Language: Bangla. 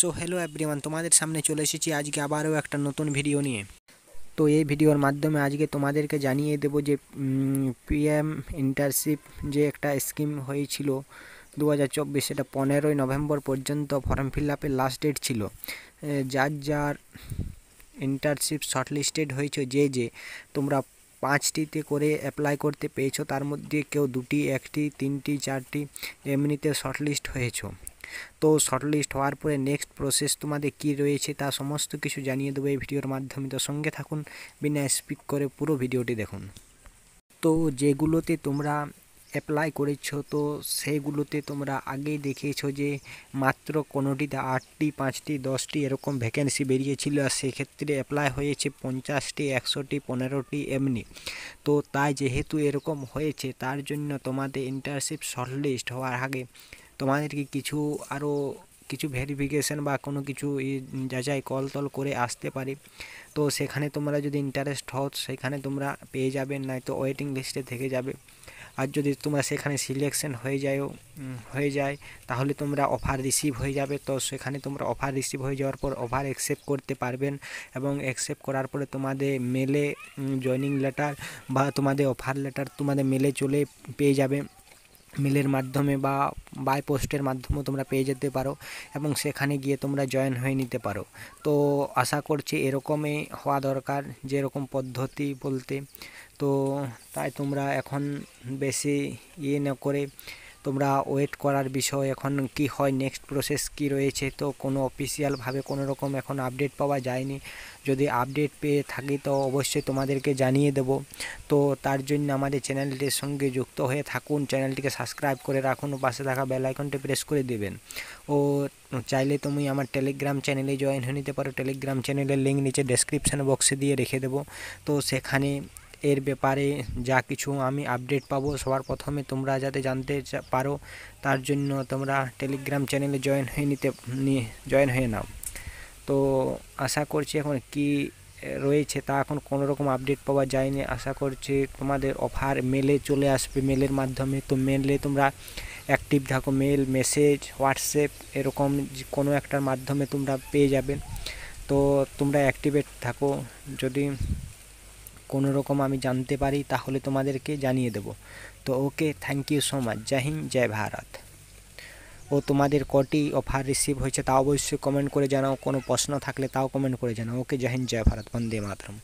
সো হ্যালো এভরিওয়ান, তোমাদের সামনে চলে এসেছি আজকে আবারও একটা নতুন ভিডিও নিয়ে। তো এই ভিডিওর মাধ্যমে আজকে তোমাদেরকে জানিয়ে দেব যে পিএম ইন্টারশিপ যে একটা স্কিম হয়েছিল দু হাজার চব্বিশ, সেটা পনেরোই নভেম্বর পর্যন্ত ফর্ম ফিল আপের লাস্ট ডেট ছিল। যার যার ইন্টারশিপ শর্টলিস্টেড হয়েছে যে যে, তোমরা পাঁচটিতে করে অ্যাপ্লাই করতে পেয়েছ, তার মধ্যে কেউ দুটি, একটি, তিনটি, চারটি, এমনিতে শর্টলিস্ট হয়েছো। তো শর্টলিস্ট হওয়ার পরে নেক্সট প্রসেস তোমাদের কি রয়েছে তা সমস্ত কিছু জানিয়ে দেবো এই ভিডিওর মাধ্যমে। তো সঙ্গে থাকুন, বিনা স্পিক করে পুরো ভিডিওটি দেখুন। তো যেগুলোতে তোমরা অ্যাপ্লাই করেছ, তো সেগুলোতে তোমরা আগেই দেখিয়েছো যে মাত্র কোনোটিতে আটটি, পাঁচটি, দশটি এরকম ভ্যাকেন্সি বেরিয়েছিল আর সেক্ষেত্রে অ্যাপ্লাই হয়েছে পঞ্চাশটি, একশোটি, পনেরোটি এমনি। তো তাই যেহেতু এরকম হয়েছে, তার জন্য তোমাদের ইন্টার্নশিপ শর্টলিস্ট হওয়ার আগে তোমাদেরকে কিছু আরও কিছু ভেরিফিকেশান বা কোনো কিছু যাচাই কল তল করে আসতে পারে। তো সেখানে তোমরা যদি ইন্টারেস্ট হও, সেখানে তোমরা পেয়ে যাবে, নয়তো ওয়েটিং লিস্টে থেকে যাবে। আর যদি তোমরা সেখানে সিলেকশন হয়ে যায়ও হয়ে যায়, তাহলে তোমরা অফার রিসিভ হয়ে যাবে। তো সেখানে তোমরা অফার রিসিভ হয়ে যাওয়ার পর অফার অ্যাকসেপ্ট করতে পারবেন এবং অ্যাকসেপ্ট করার পরে তোমাদের মেলে জয়নিং লেটার বা তোমাদের অফার লেটার তোমাদের মেলে চলে পেয়ে যাবে। মেলের মাধ্যমে বা বাই পোস্টের মাধ্যমেও তোমরা পেয়ে যেতে পারো এবং সেখানে গিয়ে তোমরা জয়েন হয়ে নিতে পারো। তো আশা করছি এরকমই হওয়া দরকার যেরকম পদ্ধতি বলতে। তো তাই তোমরা এখন বেশি ইয়ে না করে তোমরা ওয়েট করার বিষয়, এখন কি হয় নেক্সট প্রসেস কি রয়েছে? তো কোনো অফিসিয়ালভাবে কোনো রকম এখন আপডেট পাওয়া যায়নি। যদি আপডেট পেয়ে থাকি তো অবশ্যই তোমাদেরকে জানিয়ে দেব। তো তার জন্য আমাদের চ্যানেলটির সঙ্গে যুক্ত হয়ে থাকুন। চ্যানেলটিকে সাবস্ক্রাইব করে রাখুন। পাশে থাকা বেল আইকনটি প্রেস করে দেবেন। ও, চাইলে তুমি আমার টেলিগ্রাম চ্যানেলে জয়েন হয়ে নিতে পারো। টেলিগ্রাম চ্যানেলের লিঙ্ক নিচে ডেসক্রিপশান বক্সে দিয়ে রেখে দেবো। তো সেখানে এর ব্যাপারে যা কিছু আমি আপডেট পাবো, সবার প্রথমে তোমরা যাতে জানতে পারো, তার জন্য তোমরা টেলিগ্রাম চ্যানেলে জয়েন হয়ে নিতে জয়েন হয়ে নাও। তো আশা করছি এখন কি রয়েছে তা এখন কোনো রকম আপডেট পাওয়া যায়নি। আশা করছি তোমাদের অফার মেলে চলে আসবে মেলের মাধ্যমে। তো মেলে তোমরা অ্যাক্টিভ থাকো মেল মেসেজ হোয়াটসঅ্যাপ এরকম কোনো একটার মাধ্যমে তোমরা পেয়ে যাবে। তো তোমরা অ্যাক্টিভেট থাকো। যদি কোনো রকম আমি জানতে পারি, তাহলে তোমাদেরকে জানিয়ে দেব। তো okay thank you so much জয় হিন্দ, জয় ভারত। ও তোমাদের কটি অফার রিসিভ হয়েছে, তা অবশ্যই কমেন্ট করে জানাও। কোনো প্রশ্ন থাকলে তাও কমেন্ট করে জানাও। ওকে, জয় হিন্দ, জয় ভারত। বন্দে মাতরম।